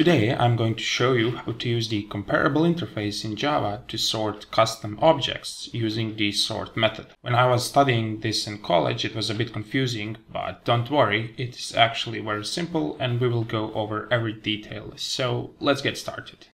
Today I'm going to show you how to use the comparable interface in Java to sort custom objects using the sort method. When I was studying this in college it was a bit confusing, but don't worry, it is actually very simple and we will go over every detail. So let's get started.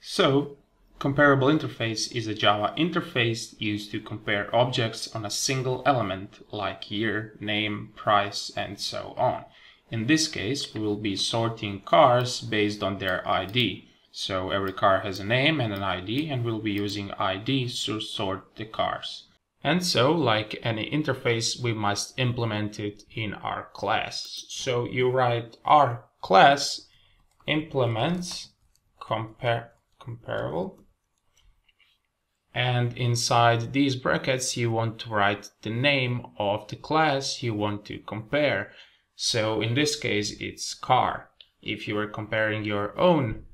So Comparable interface is a Java interface used to compare objects on a single element like year, name, price, and so on. In this case, we will be sorting cars based on their ID. So every car has a name and an ID and we'll be using ID to sort the cars. And so, like any interface, we must implement it in our class. So you write our class implements compare comparable and inside these brackets you want to write the name of the class you want to compare. So in this case it's car. If you are comparing your own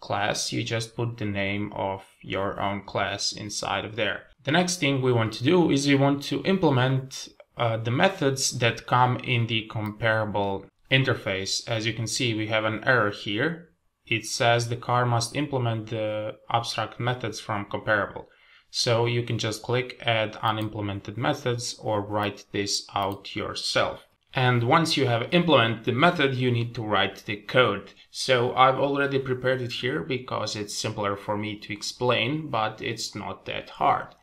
class, you just put the name of your own class inside of there. The next thing we want to do is we want to implement uh, the methods that come in the comparable interface. As you can see, we have an error here it says the car must implement the abstract methods from comparable. So you can just click add unimplemented methods or write this out yourself. And once you have implemented the method, you need to write the code. So I've already prepared it here because it's simpler for me to explain, but it's not that hard.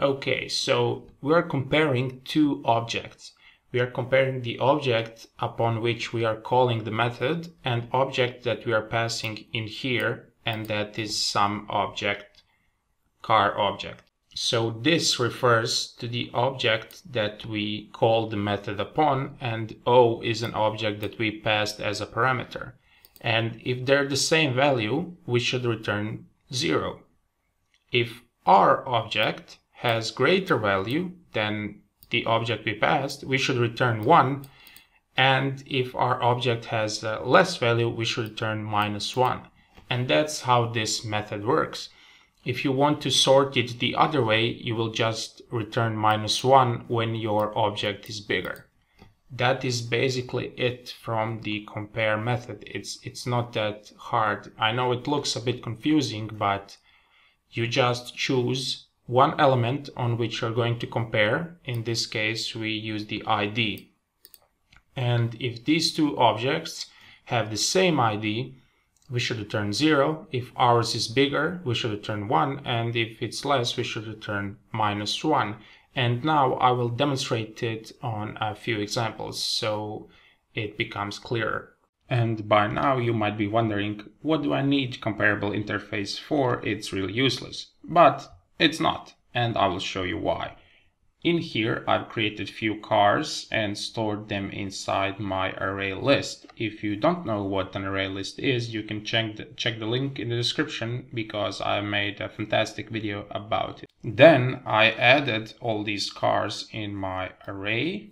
Okay, so we're comparing two objects we are comparing the object upon which we are calling the method and object that we are passing in here and that is some object, car object. So this refers to the object that we call the method upon and O is an object that we passed as a parameter. And if they're the same value, we should return zero. If our object has greater value than the object we passed, we should return 1. And if our object has uh, less value, we should return minus 1. And that's how this method works. If you want to sort it the other way, you will just return minus 1 when your object is bigger. That is basically it from the compare method. It's, it's not that hard. I know it looks a bit confusing, but you just choose one element on which you're going to compare. In this case, we use the ID. And if these two objects have the same ID, we should return 0. If ours is bigger, we should return 1. And if it's less, we should return minus 1. And now I will demonstrate it on a few examples so it becomes clearer. And by now you might be wondering, what do I need comparable interface for? It's really useless. But it's not, and I will show you why. In here, I've created few cars and stored them inside my array list. If you don't know what an array list is, you can check the, check the link in the description because I made a fantastic video about it. Then I added all these cars in my array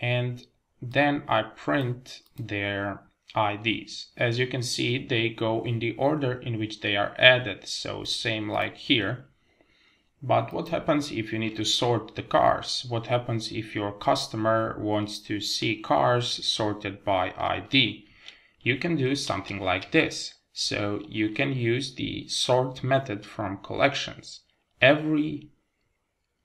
and then I print their IDs. As you can see, they go in the order in which they are added. So same like here. But what happens if you need to sort the cars? What happens if your customer wants to see cars sorted by ID? You can do something like this. So you can use the sort method from collections. Every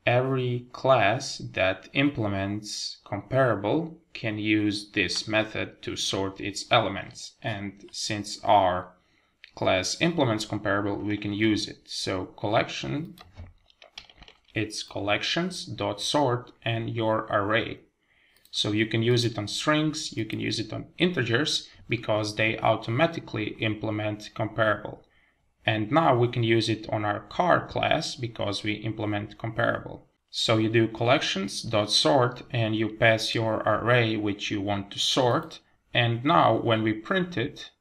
every class that implements comparable can use this method to sort its elements. And since our class implements comparable, we can use it. So collection it's collections dot sort and your array. So you can use it on strings, you can use it on integers because they automatically implement comparable. And now we can use it on our car class because we implement comparable. So you do collections dot sort and you pass your array which you want to sort. And now when we print it,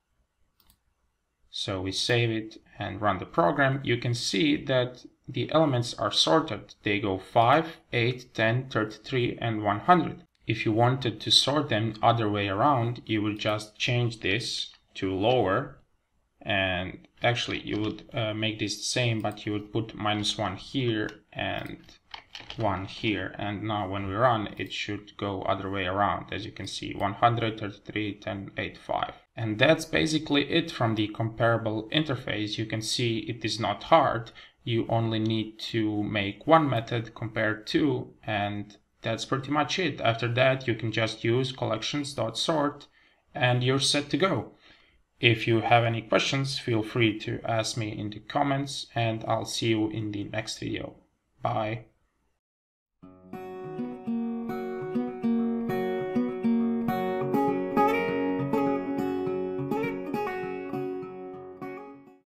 so we save it and run the program, you can see that the elements are sorted. They go 5, 8, 10, 33 and 100. If you wanted to sort them other way around, you would just change this to lower and actually you would uh, make this the same but you would put minus one here and one here and now when we run it should go other way around as you can see 133 10 8 5 and that's basically it from the comparable interface you can see it is not hard you only need to make one method compareTo and that's pretty much it after that you can just use collections.sort and you're set to go if you have any questions, feel free to ask me in the comments and I'll see you in the next video. Bye.